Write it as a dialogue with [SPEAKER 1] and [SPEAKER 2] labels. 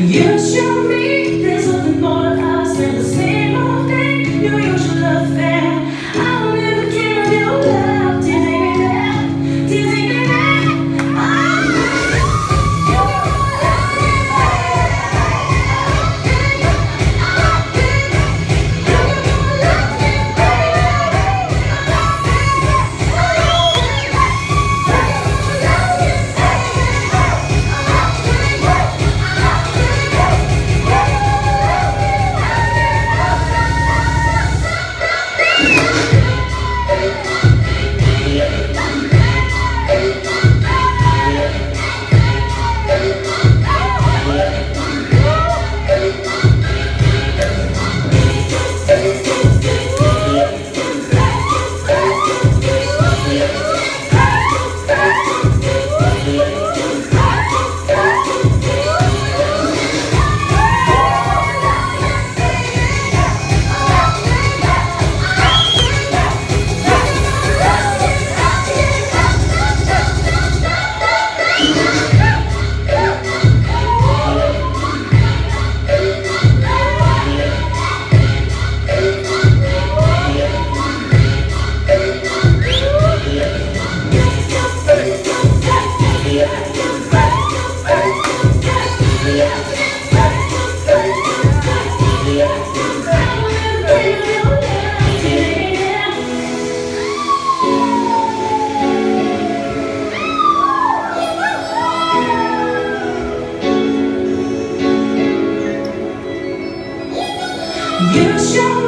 [SPEAKER 1] You show me. Yeah. You should.